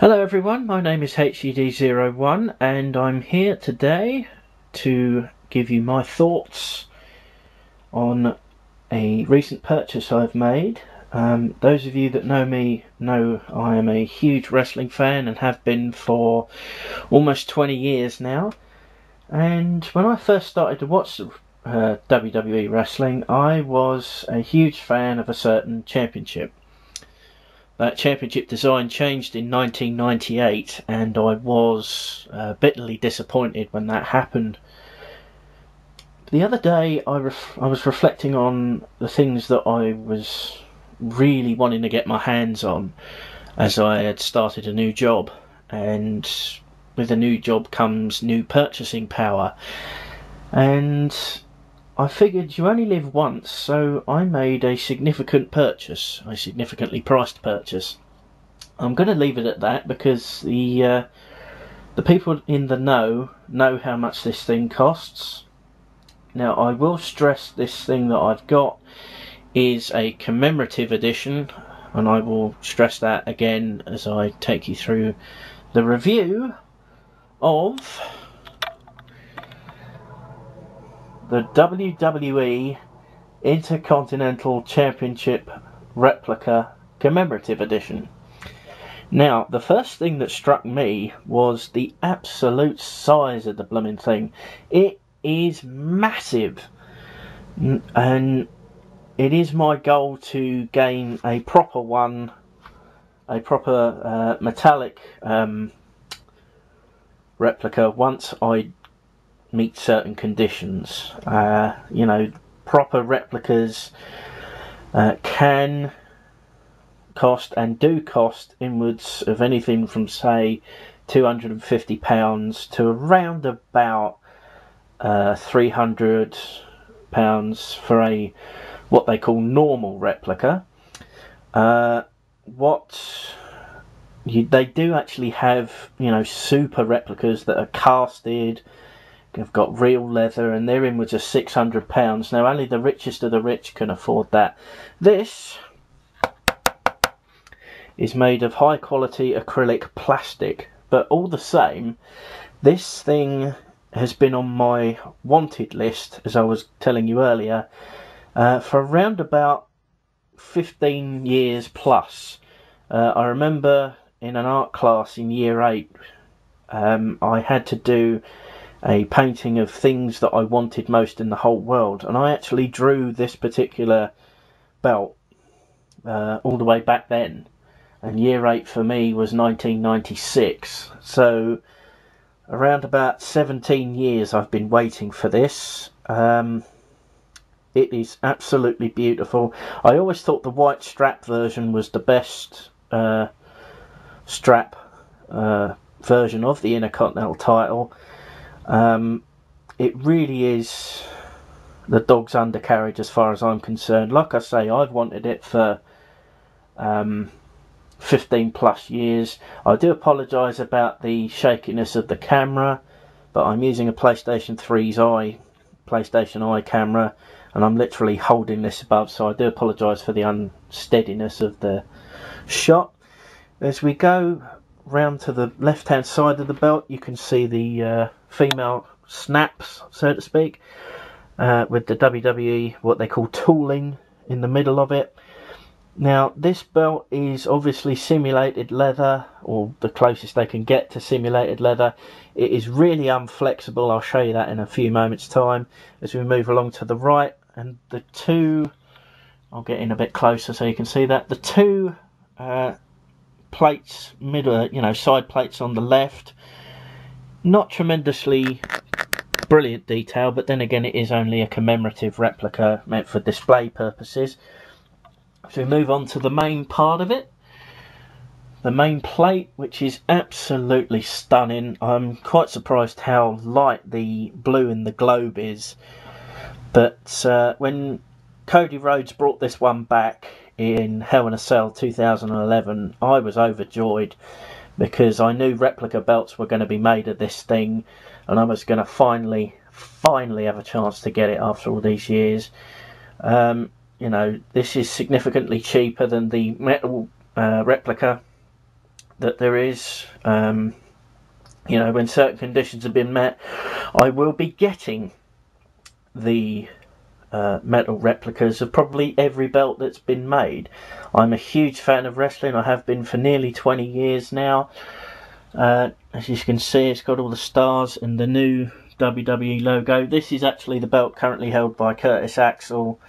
Hello everyone, my name is HCD01 and I'm here today to give you my thoughts on a recent purchase I've made. Um, those of you that know me know I am a huge wrestling fan and have been for almost 20 years now. And when I first started to watch uh, WWE wrestling, I was a huge fan of a certain championship. That championship design changed in 1998, and I was uh, bitterly disappointed when that happened. The other day, I, ref- I was reflecting on the things that I was really wanting to get my hands on as I had started a new job, and with a new job comes new purchasing power. And I figured you only live once, so I made a significant purchase, a significantly priced purchase. I'm going to leave it at that because the uh, the people in the know know how much this thing costs. Now, I will stress this thing that I've got is a commemorative edition, and I will stress that again as I take you through the review of the WWE Intercontinental Championship Replica Commemorative Edition. Now, the first thing that struck me was the absolute size of the blooming thing. It is massive. And it is my goal to gain a proper one, a proper uh, metallic um, replica once I meet certain conditions. Uh, you know, proper replicas uh, can cost and do cost inwards of anything from say 250 pounds to around about uh, 300 pounds for a what they call normal replica. Uh, what you, they do actually have, you know, super replicas that are casted have got real leather and they're inwards of £600. Now, only the richest of the rich can afford that. This is made of high quality acrylic plastic, but all the same, this thing has been on my wanted list, as I was telling you earlier, uh, for around about 15 years plus. Uh, I remember in an art class in year 8, um, I had to do a painting of things that I wanted most in the whole world. And I actually drew this particular belt uh, all the way back then. And year eight for me was 1996. So around about 17 years I've been waiting for this. Um, it is absolutely beautiful. I always thought the white strap version was the best uh, strap uh, version of the Intercontinental title. Um, it really is the dog's undercarriage as far as I'm concerned. Like I say, I've wanted it for um, 15 plus years. I do apologise about the shakiness of the camera, but I'm using a PlayStation 3's eye, PlayStation Eye camera, and I'm literally holding this above, so I do apologise for the unsteadiness of the shot. As we go round to the left hand side of the belt, you can see the uh, female snaps, so to speak, uh, with the WWE, what they call tooling in the middle of it. Now, this belt is obviously simulated leather, or the closest they can get to simulated leather. It is really unflexible. I'll show you that in a few moments' time as we move along to the right. And the two, I'll get in a bit closer so you can see that. The two uh, plates, middle, you know, side plates on the left not tremendously brilliant detail, but then again it is only a commemorative replica meant for display purposes. So we move on to the main part of it. The main plate, which is absolutely stunning. I'm quite surprised how light the blue in the globe is. But uh, when Cody Rhodes brought this one back in Hell in a Cell 2011, I was overjoyed because I knew replica belts were going to be made of this thing, and I was going to finally, finally have a chance to get it after all these years. Um, you know, this is significantly cheaper than the metal uh, replica that there is. Um, you know, when certain conditions have been met, I will be getting the uh, metal replicas of probably every belt that's been made. I'm a huge fan of wrestling. I have been for nearly 20 years now. Uh, as you can see, it's got all the stars and the new WWE logo. This is actually the belt currently held by Curtis Axel,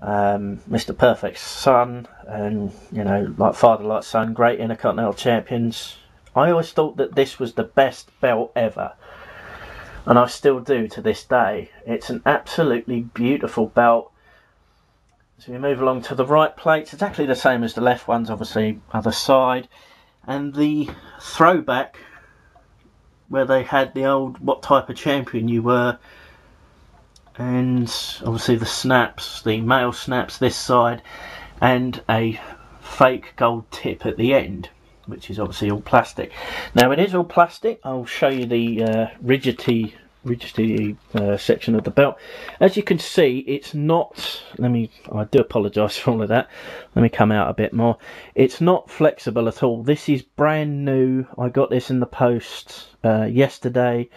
um, Mr. Perfect's son, and you know, like father, like son, great Intercontinental champions. I always thought that this was the best belt ever and I still do to this day. It's an absolutely beautiful belt. So we move along to the right plates, exactly the same as the left ones, obviously, other side. And the throwback, where they had the old what type of champion you were, and obviously the snaps, the male snaps this side, and a fake gold tip at the end which is obviously all plastic. Now it is all plastic. I'll show you the uh, rigidity rigidity uh, section of the belt. As you can see, it's not. Let me. I do apologise for all of that. Let me come out a bit more. It's not flexible at all. This is brand new. I got this in the post uh, yesterday,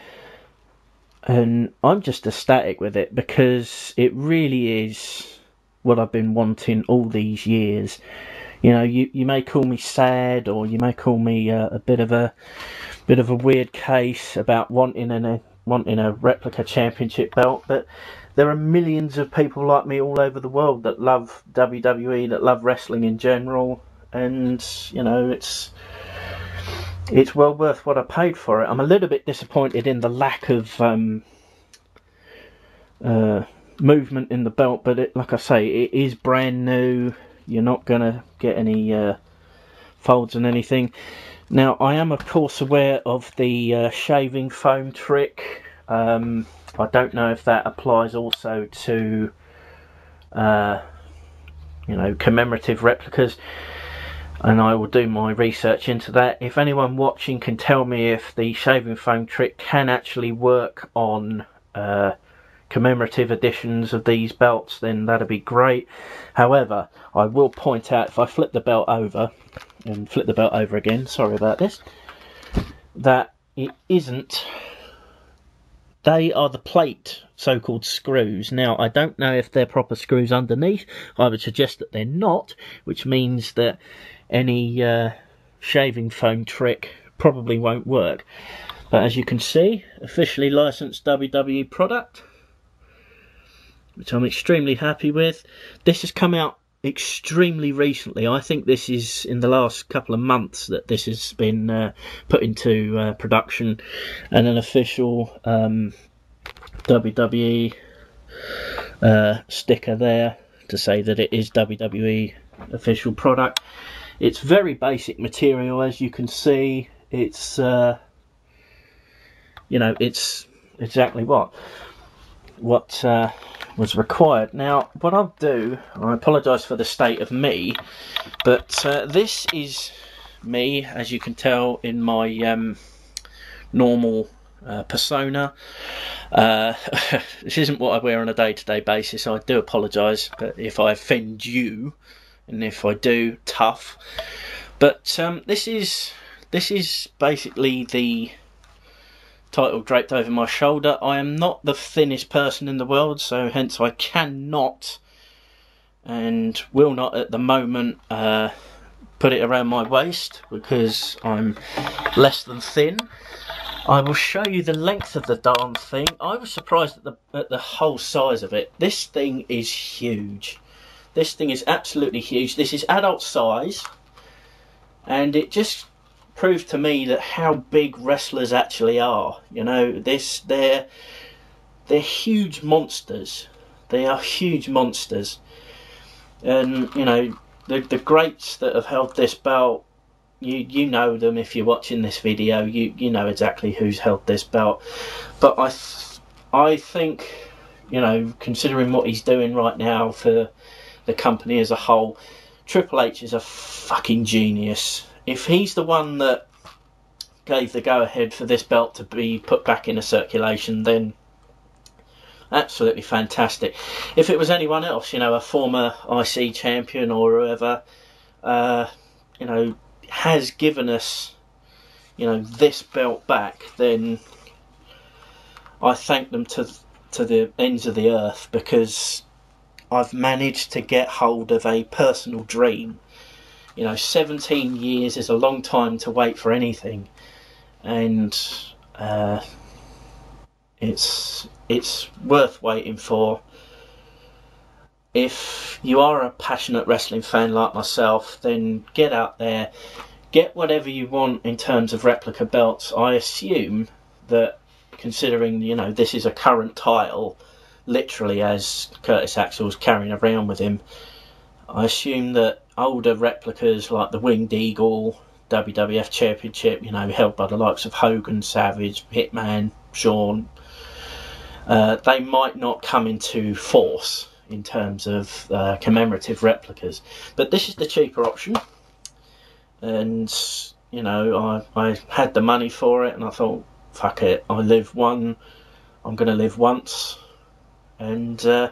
and I'm just ecstatic with it because it really is what I've been wanting all these years you know, you, you may call me sad or you may call me uh, a bit of a bit of a weird case about wanting an, wanting a replica championship belt, but there are millions of people like me all over the world that love WWE, that love wrestling in general, and you know, it's it's well worth what I paid for it. I'm a little bit disappointed in the lack of um, uh, movement in the belt, but it, like I say, it is brand new. You're not going to get any uh, folds and anything. Now, I am of course aware of the uh, shaving foam trick. Um, I don't know if that applies also to, uh, you know, commemorative replicas. And I will do my research into that. If anyone watching can tell me if the shaving foam trick can actually work on uh, commemorative editions of these belts, then that'd be great. However, I will point out if I flip the belt over and flip the belt over again, sorry about this, that it isn't. They are the plate so called screws. Now, I don't know if they're proper screws underneath. I would suggest that they're not, which means that any uh, shaving foam trick probably won't work. But as you can see, officially licensed WWE product which I'm extremely happy with. This has come out extremely recently. I think this is in the last couple of months that this has been uh, put into uh, production and an official um, WWE uh, sticker there to say that it is WWE official product. It's very basic material as you can see. It's uh, you know it's exactly what what uh, was required. Now, what I'll do, I apologise for the state of me, but uh, this is me, as you can tell, in my um, normal uh, persona. Uh, this isn't what I wear on a day-to-day basis. I do apologise, but if I offend you, and if I do, tough. But um, this is this is basically the title draped over my shoulder. I am not the thinnest person in the world, so hence I cannot and will not at the moment uh, put it around my waist because I'm less than thin. I will show you the length of the darn thing. I was surprised at the at the whole size of it. This thing is huge. This thing is absolutely huge. This is adult size, and it just proved to me that how big wrestlers actually are. You know, this they're they're huge monsters. They are huge monsters, and you know the the greats that have held this belt. You you know them if you're watching this video. You you know exactly who's held this belt. But I th- I think you know considering what he's doing right now for the company as a whole, Triple H is a fucking genius if he's the one that gave the go ahead for this belt to be put back into circulation, then absolutely fantastic. If it was anyone else, you know, a former IC champion or whoever, uh, you know, has given us, you know, this belt back, then I thank them to to the ends of the earth because I've managed to get hold of a personal dream. You know, 17 years is a long time to wait for anything, and uh, it's it's worth waiting for. If you are a passionate wrestling fan like myself, then get out there, get whatever you want in terms of replica belts. I assume that considering you know this is a current title, literally as Curtis Axel's carrying around with him. I assume that older replicas like the Winged Eagle, WWF Championship, you know, held by the likes of Hogan, Savage, Hitman, Shawn, uh, they might not come into force in terms of uh, commemorative replicas. But this is the cheaper option, and you know, I, I had the money for it, and I thought, fuck it, I live one, I'm going to live once, and uh,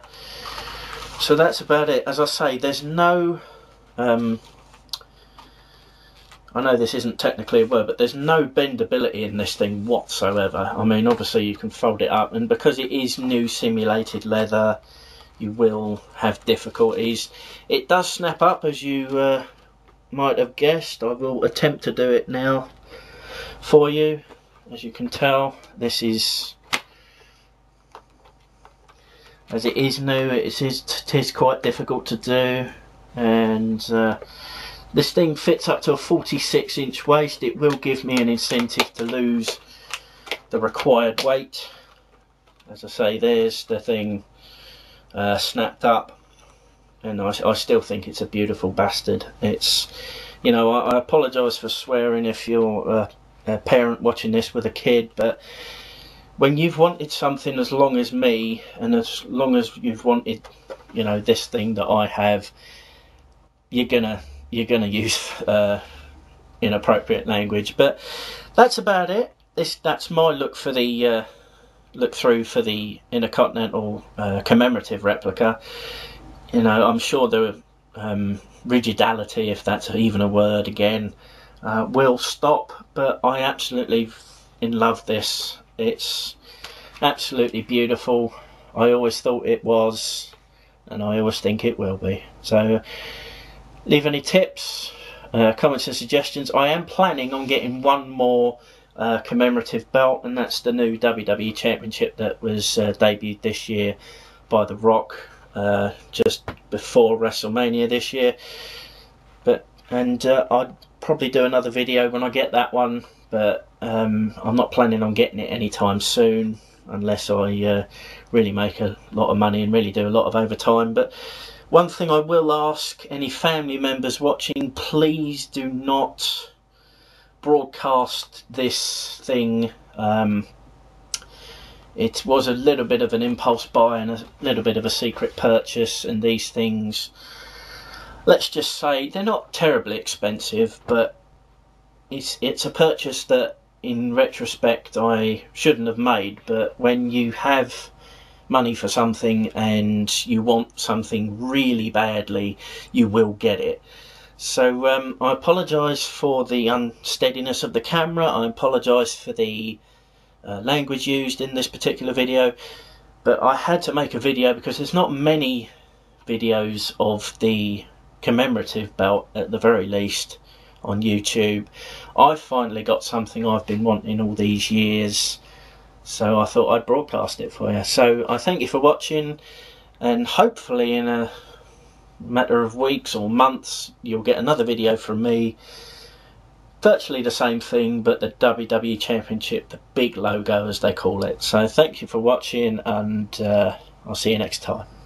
so that's about it. As I say, there's no. Um, I know this isn't technically a word, but there's no bendability in this thing whatsoever. I mean, obviously you can fold it up, and because it is new simulated leather, you will have difficulties. It does snap up, as you uh, might have guessed. I will attempt to do it now for you. As you can tell, this is as it is new it is, it is quite difficult to do. And uh, this thing fits up to a 46 inch waist. It will give me an incentive to lose the required weight. As I say there's the thing uh, snapped up. And I, I, still think it's a beautiful bastard. It's you know I, I apologise for swearing if you're a, a parent watching this with a kid but when you've wanted something as long as me and as long as you've wanted you know this thing that I have you're gonna you're gonna use uh, inappropriate language. But that's about it. This that's my look for the uh, look through for the intercontinental uh, commemorative replica. You know I'm sure the um, rigidality if that's even a word again uh, will stop but I absolutely in love this it's absolutely beautiful. I always thought it was, and I always think it will be. So, leave any tips, uh, comments, and suggestions. I am planning on getting one more uh, commemorative belt, and that's the new WWE Championship that was uh, debuted this year by The Rock uh, just before WrestleMania this year. But and uh, I'd probably do another video when I get that one but um, I'm not planning on getting it anytime soon unless I uh, really make a lot of money and really do a lot of overtime. But one thing I will ask any family members watching, please do not broadcast this thing. Um, it was a little bit of an impulse buy and a little bit of a secret purchase, and these things, let's just say, they're not terribly expensive, but it's it's a purchase that in retrospect I shouldn't have made, but when you have money for something and you want something really badly, you will get it. So um, I apologise for the unsteadiness of the camera. I apologise for the uh, language used in this particular video, but I had to make a video because there's not many videos of the commemorative belt at the very least on YouTube. I've finally got something I've been wanting all these years, so I thought I'd broadcast it for you. So I thank you for watching, and hopefully in a matter of weeks or months you'll get another video from me. Virtually the same thing, but the WWE Championship, the big logo as they call it. So thank you for watching, and uh, I'll see you next time.